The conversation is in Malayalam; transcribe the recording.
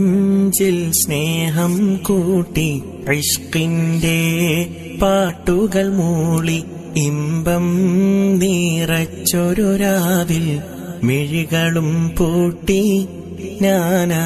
നെഞ്ചിൽ സ്നേഹം കൂട്ടി ഇഷ്കിന്റെ പാട്ടുകൾ മൂളി ഇമ്പം നീറച്ചൊരു രാവിൽ മിഴികളും പൂട്ടി ഞാനാ